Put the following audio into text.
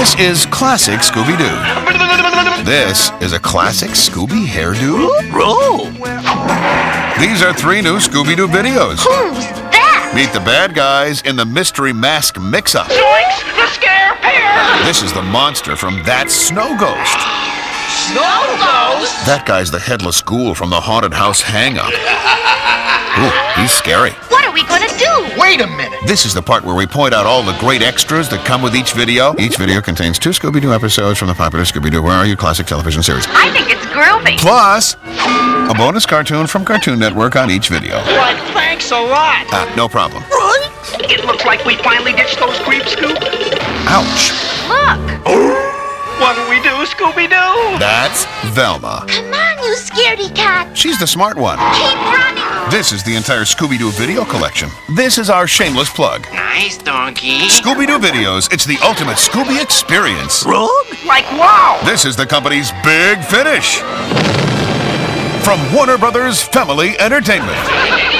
This is classic Scooby-Doo. This is a classic Scooby hairdo. Roll. These are three new Scooby-Doo videos. Who's that? Meet the bad guys in the mystery mask mix-up. Zoinks! The scare pair! This is the monster from That Snow Ghost. Snow Ghost! That guy's the headless ghoul from the haunted house hang-up. Ooh, he's scary. What are we gonna do? Wait a minute. This is the part where we point out all the great extras that come with each video. Each video contains two Scooby-Doo episodes from the popular Scooby-Doo Where Are You classic television series. I think it's groovy. Plus, a bonus cartoon from Cartoon Network on each video. Like, thanks a lot. Ah, no problem. It looks like we finally ditched those creeps, Scoob. Ouch. Look. What do we do, Scooby-Doo? That's Velma. Come on, you scaredy cat. She's the smart one. Keep running. This is the entire Scooby-Doo video collection. This is our shameless plug. Nice, donkey. Scooby-Doo videos, it's the ultimate Scooby experience. Rogue? Like, wow. This is the company's big finish. From Warner Brothers Family Entertainment.